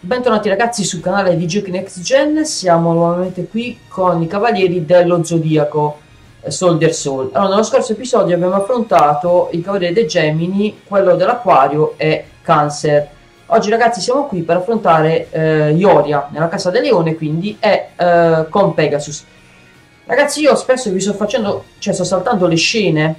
Bentornati ragazzi sul canale di Giochi Next Gen, siamo nuovamente qui con i Cavalieri dello Zodiaco eh, Soldier Soul. Allora, nello scorso episodio abbiamo affrontato i Cavalieri dei Gemini, quello dell'Aquario e Cancer. Oggi ragazzi siamo qui per affrontare eh, Ioria nella Casa del Leone, quindi, e eh, con Pegasus. Ragazzi io spesso vi sto facendo, cioè sto saltando le scene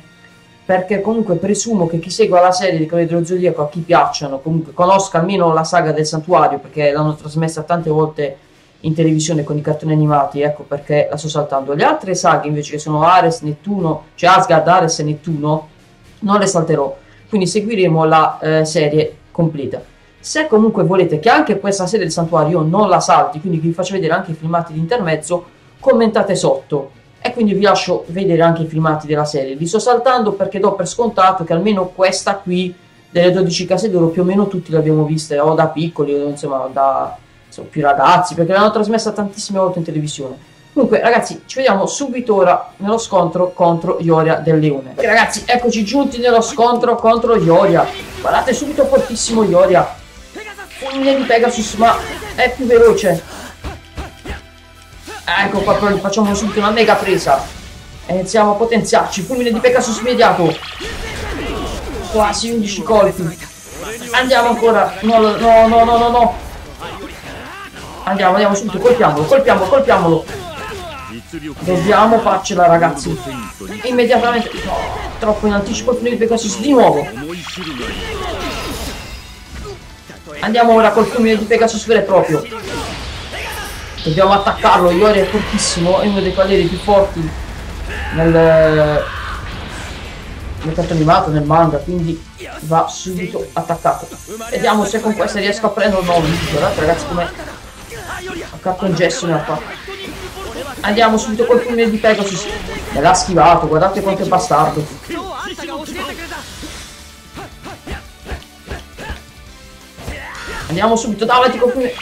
perché comunque presumo che chi segua la serie di dello Zodiaco, a chi piacciono, comunque conosca almeno la saga del Santuario, perché l'hanno trasmessa tante volte in televisione con i cartoni animati, ecco perché la sto saltando. Le altre saghe invece che sono Ares, Nettuno, cioè Asgard, Ares e Nettuno, non le salterò, quindi seguiremo la eh, serie completa. Se comunque volete che anche questa serie del Santuario non la salti, quindi vi faccio vedere anche i filmati di intermezzo, commentate sotto e quindi vi lascio vedere anche i filmati della serie. Li sto saltando perché do per scontato che almeno questa qui delle 12 case d'oro più o meno tutti l'abbiamo vista, o da piccoli o insomma da insomma, più ragazzi, perché l'hanno trasmessa tantissime volte in televisione. Comunque ragazzi, ci vediamo subito ora nello scontro contro Ioria del Leone. E ragazzi, eccoci giunti nello scontro contro Ioria. Guardate subito fortissimo Ioria. Fulmine di Pegasus, ma è più veloce Ecco qua, facciamo subito una mega presa. E iniziamo a potenziarci. Fulmine di Pegasus immediato. Quasi 11 colpi. Andiamo ancora. No, no, no, no, no, no. Andiamo, andiamo subito. Colpiamolo, colpiamolo, colpiamolo. Dobbiamo farcela, ragazzi. Immediatamente. No, troppo in anticipo. Fulmine di Pegasus di nuovo. Andiamo ora col fulmine di Pegasus vero e proprio. Dobbiamo attaccarlo, Iori è fortissimo, è uno dei cavalieri più forti nel, nel cartone animato, nel manga, quindi va subito attaccato. Vediamo se con questa riesco a prendere o no. Guardate ragazzi come a carton gesso ne ha. Andiamo subito col fulmine di Pegasus. Me l'ha schivato, guardate quanto è bastardo. Andiamo subito, davanti col fulmine.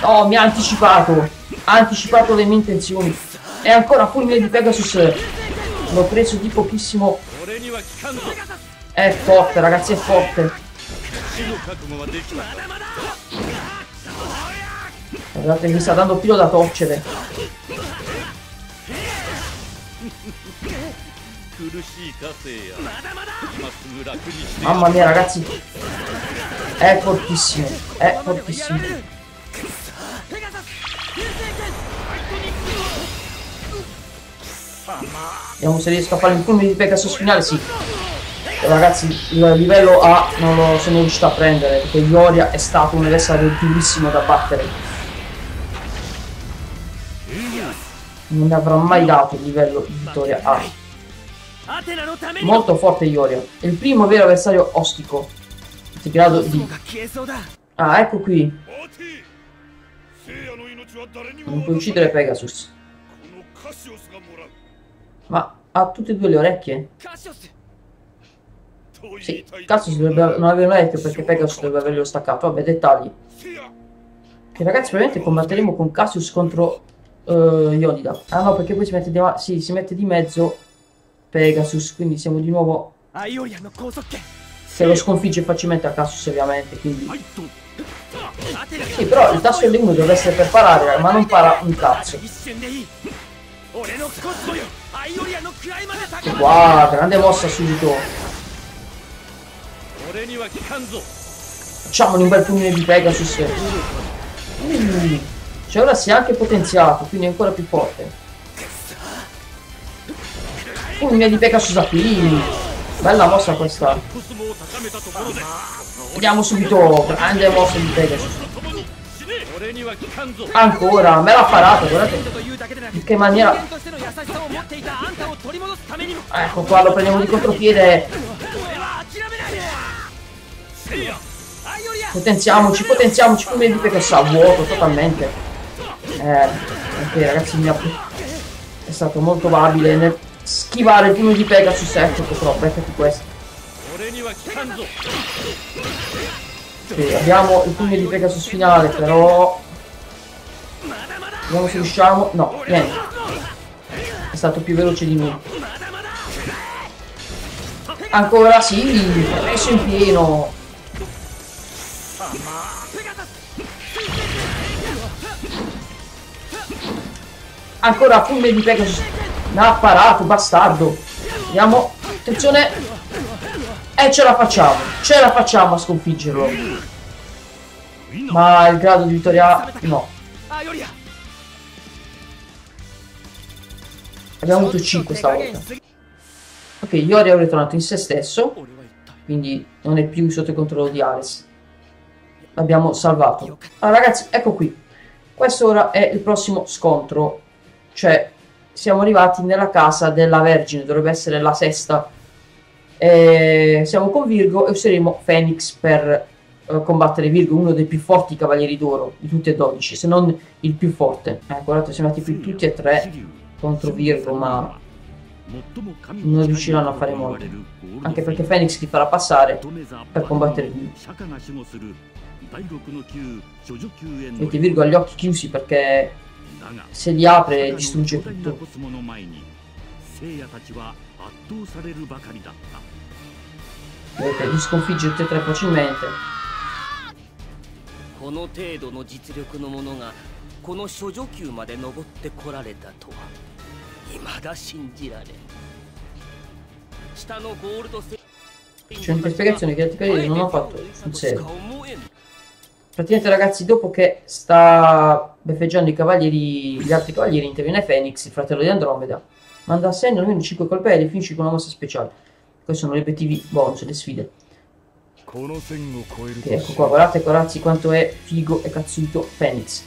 Oh, mi ha anticipato ha anticipato le mie intenzioni. E ancora fulmine di Pegasus. L'ho preso di pochissimo. È forte, ragazzi, è forte. Guardate mi sta dando filo da torcere. Mamma mia ragazzi È fortissimo È fortissimo Vediamo se riesco a fare il fulmine di Pegasus finale, sì. Ragazzi, il livello A non lo sono riuscito a prendere, perché Ioria è stato un avversario durissimo da battere. Non mi avrà mai dato il livello di vittoria A. Molto forte Ioria. È il primo vero avversario ostico. Di grado di... Ah, ecco qui. Non puoi uccidere Pegasus. Ma ha tutte e due le orecchie? Sì, Cassius dovrebbe non avere un orecchio perché Pegasus dovrebbe averlo staccato. Vabbè, dettagli. Che ragazzi, probabilmente combatteremo con Cassius contro uh, Ionida. Ah no, perché poi si mette, di, sì, si mette di mezzo Pegasus, quindi siamo di nuovo... Se lo sconfigge facilmente a Cassius ovviamente, quindi... Sì, però il tasto L1 deve essere per parare, ma non para un cazzo. Wow, grande mossa subito. Facciamogli un bel fulmine di Pegasus. Mm. Cioè ora si è anche potenziato, quindi è ancora più forte. Fulmine di Pegasus a piedi. Bella mossa questa. Vediamo subito, grande mossa di Pegasus. Ancora, me l'ha parato, guardate in che maniera Ecco qua, lo prendiamo di contropiede Potenziamoci, potenziamoci come dite che sa vuoto totalmente Eh, ok ragazzi mi ha... è stato molto abile nel schivare il pugno di Pegasus, ecco purtroppo, ecco questo. Ok, abbiamo il pugno di Pegasus finale, però... Vediamo se riusciamo... No, niente. È stato più veloce di me. Ancora sì, messo in pieno. Ancora pugno di Pegasus mi ha parato, bastardo. Andiamo. Attenzione. E ce la facciamo. Ce la facciamo a sconfiggerlo. Ma il grado di vittoria no. Abbiamo avuto 5 stavolta. Ok, Yori è ritornato in se stesso. Quindi non è più sotto il controllo di Ares. L'abbiamo salvato. Allora ragazzi, ecco qui. Questo ora è il prossimo scontro. Cioè, siamo arrivati nella casa della Vergine. Dovrebbe essere la sesta. E siamo con Virgo e useremo Phoenix per uh, combattere Virgo, uno dei più forti cavalieri d'oro di tutti e 12, se non il più forte. Eh, guardate, siamo andati tutti e tre contro Virgo, ma non riusciranno a fare molto. Anche perché Phoenix ti farà passare per combattere lui. Vedete, Virgo ha gli occhi chiusi perché se li apre distrugge tutto. Vedete, li sconfigge tutti e tre facilmente. この程度の実力の者がこの処女級まで登ってこられたとは未だ信じられん下のゴールドセ C'è una spiegazione che Atticari non ho fatto sul serio. Praticamente ragazzi, dopo che sta beffeggiando i cavalieri, gli altri cavalieri, interviene Phoenix, il fratello di Andromeda, manda a segno almeno 5 colpelli e finisce con una mossa speciale. Questi sono gli obiettivi bonus, le sfide. Ok, ecco qua, guardate ragazzi quanto è figo e cazzuto Phoenix.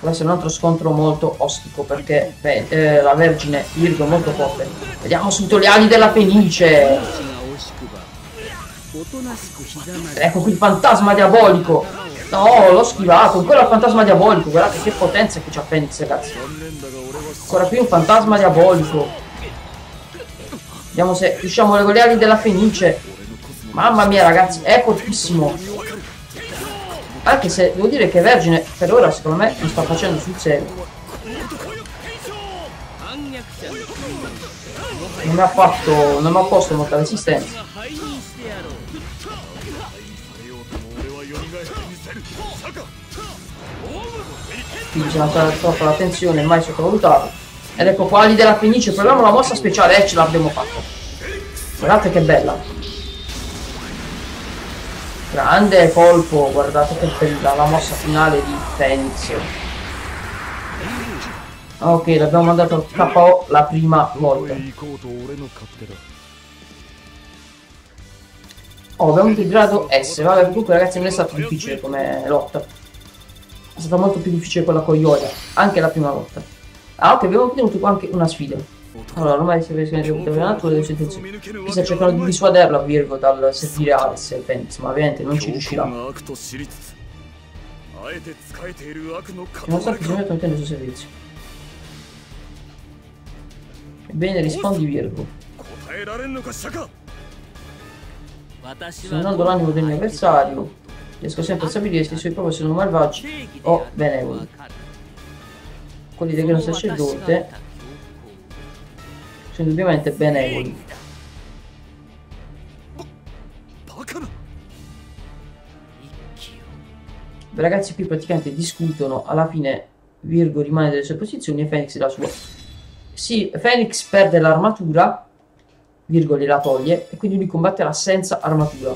Questo è un altro scontro molto ostico perché beh, eh, la Vergine Virgo è molto forte. Vediamo subito le ali della Fenice. Ecco qui il fantasma diabolico. No, l'ho schivato. Ancora il fantasma diabolico. Guardate che potenza che c'ha Phoenix, ragazzi. Ancora qui un fantasma diabolico. Vediamo se riusciamo a ali della Fenice. Mamma mia, ragazzi, è fortissimo. Anche se devo dire che Vergine per ora secondo me mi sta facendo sul serio. Non ha fatto. non ha posto molta resistenza. Quindi bisogna fare troppo l'attenzione, mai sottovalutato. Ed ecco qua lì della Fenice, proviamo la mossa speciale e eh, ce l'abbiamo fatta. Guardate che bella. Grande colpo, guardate che bella la mossa finale di Phoenix. Ok, l'abbiamo mandato KO la prima volta. Oh, abbiamo grado S. Vabbè, comunque ragazzi non è stato difficile come lotta. È stata molto più difficile quella con Yoda, anche la prima volta. Ah, ok, abbiamo ottenuto anche una sfida. Allora, ormai si vede che il nato delle sentenze. Qui sta cercando di dissuaderla, Virgo, dal servire Alex Phoenix, ma ovviamente non ci riuscirà. Nonostante si metta mettendo il suo servizio. Ebbene, rispondi Virgo. Suonando l'animo del mio avversario, riesco sempre a stabilire se i suoi propri sono malvagi o benevoli. Quelli del grano sacerdote sono indubbiamente benevoli. I ragazzi qui praticamente discutono, alla fine Virgo rimane delle sue posizioni e Phoenix la sua. Sì, Phoenix perde l'armatura, Virgo gliela toglie e quindi lui combatterà senza armatura.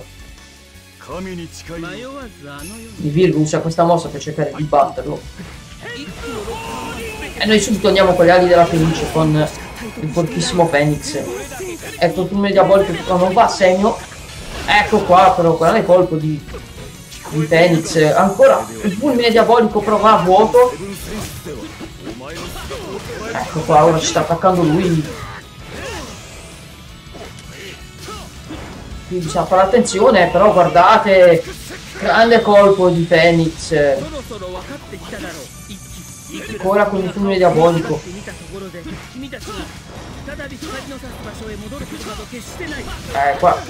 Il Virgo usa questa mossa per cercare di batterlo. E noi subito andiamo con le ali della Fenice con il fortissimo Phoenix. Ecco, tu diabolico che non va a segno. Ecco qua, però, guarda il colpo di, di Phoenix. Ancora il fulmine diabolico però va a vuoto. Ecco qua, ora ci sta attaccando lui. Qui bisogna fare attenzione, però guardate, grande colpo di Phoenix. Ancora con il fulmine diabolico. Eh, qua.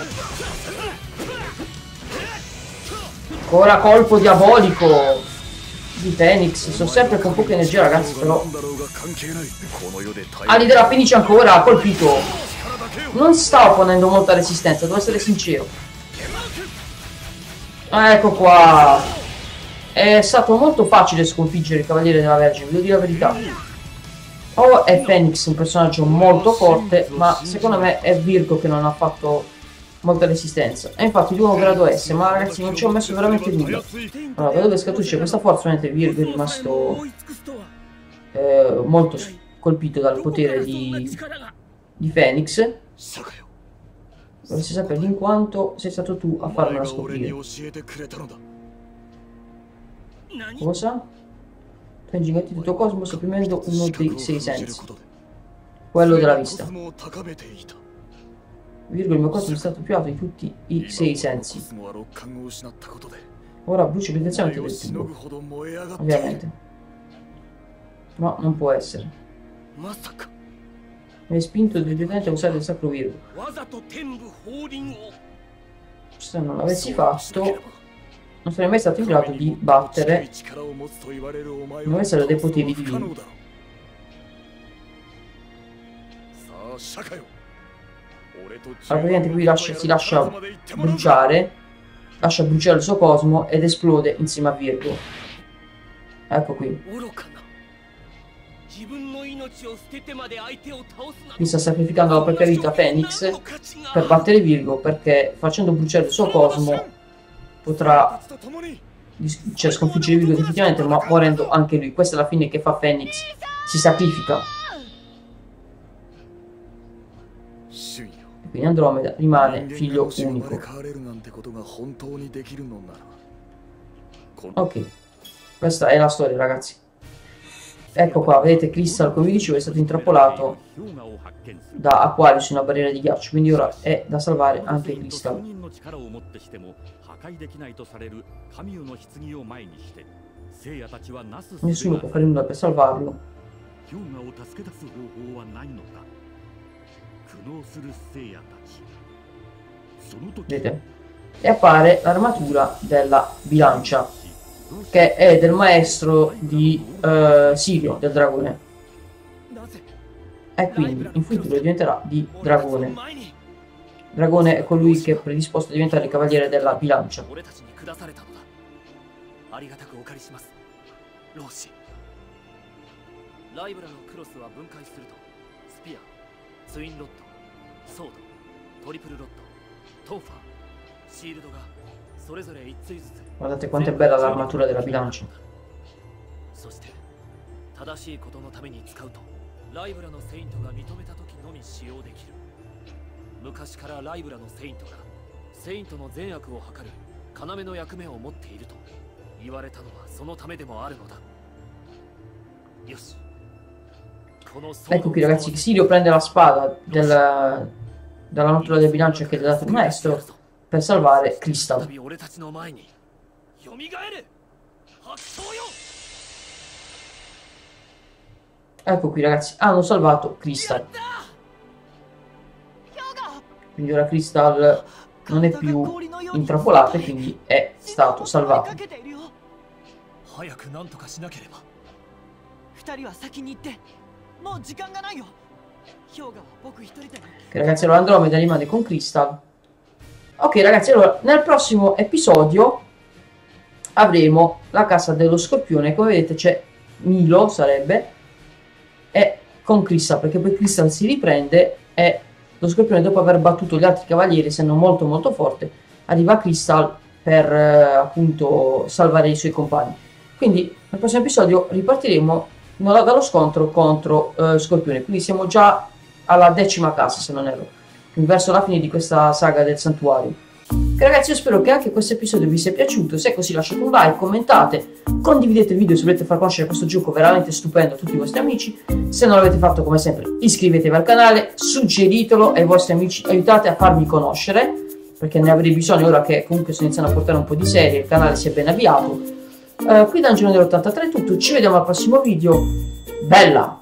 Ancora colpo diabolico di Phoenix. Sono sempre con poca energia, ragazzi, però. Ali della Fenice ancora, ha colpito. Non sta opponendo molta resistenza, devo essere sincero. ecco qua. È stato molto facile sconfiggere il Cavaliere della Vergine, devo dire la verità. O è Phoenix un personaggio molto forte, ma secondo me è Virgo che non ha fatto molta resistenza. E infatti l'uomo grado S, ma ragazzi non ci ho messo veramente nulla. Allora, da dove scaturisce questa forza? Ovviamente Virgo è rimasto eh, molto colpito dal potere di, di Phoenix. Vorresti sapere in quanto sei stato tu a farmela scoprire. Cosa? Tu hai ingigantito il tuo cosmo sopprimendo uno dei sei sensi. Quello della vista. Virgo, il mio cosmo è stato più alto di tutti i sei sensi. Ora brucio l'intenzionamente del tubo. Ovviamente. No, non può essere. Mi hai spinto direttamente a usare il sacro Virgo. Se non l'avessi fatto, non sarei mai stato in grado di battere non essere dei poteri divini. Allora praticamente qui lascia, si lascia bruciare, lascia bruciare il suo cosmo ed esplode insieme a Virgo. Ecco qui. Qui sta sacrificando la propria vita Phoenix per battere Virgo perché facendo bruciare il suo cosmo potrà cioè, sconfiggere Virgo definitivamente, ma morendo anche lui. Questa è la fine che fa Phoenix. Si sacrifica. Quindi Andromeda rimane figlio unico. Ok, questa è la storia ragazzi. Ecco qua, vedete Crystal, come vi dicevo, è stato intrappolato da Aquarius in una barriera di ghiaccio, quindi ora è da salvare anche Crystal. Nessuno può fare nulla per salvarlo. Vedete? E appare l'armatura della bilancia, che è del maestro di uh, Sirio, del dragone. E quindi in futuro diventerà di dragone. Dragone è colui che è predisposto a diventare il cavaliere della bilancia. ライブラのクロスは分解するとスピア ツインロッドソードトリプルロッドトーファーシールドがそれぞれ1対ずつ Guardate quanto è bella l'armatura della bilancia そして正しいことのために使うとライブラのセイントが認めた時のみ使用できる。昔からライブラのセイントがセイントの善悪を図る要の役目を持っていると言われたのはそのためでもあるのだ。よし Ecco qui ragazzi, Xilio prende la spada del, dalla natura del bilancio che gli ha dato il maestro per salvare Crystal. Ecco qui ragazzi, hanno salvato Crystal. Quindi ora Crystal non è più intrappolato e quindi è stato salvato. Ok ragazzi, allora Andromeda rimane con Crystal. Ok ragazzi, allora nel prossimo episodio avremo la casa dello scorpione. Come vedete c'è Milo, sarebbe, e con Crystal, perché poi Crystal si riprende e lo scorpione dopo aver battuto gli altri cavalieri, essendo molto molto forte, arriva a Crystal per eh, appunto salvare i suoi compagni. Quindi nel prossimo episodio ripartiremo dallo scontro contro eh, Scorpione, quindi siamo già alla decima casa se non erro, verso la fine di questa saga del santuario. Ragazzi io spero che anche questo episodio vi sia piaciuto, se è così lasciate un like, commentate, condividete il video se volete far conoscere questo gioco veramente stupendo a tutti i vostri amici, se non l'avete fatto come sempre iscrivetevi al canale, suggeritelo ai vostri amici, aiutate a farmi conoscere, perché ne avrei bisogno ora che comunque sto iniziando a portare un po' di serie, il canale si è ben avviato. Uh, qui Dungeon dell'83 è tutto, ci vediamo al prossimo video, bella!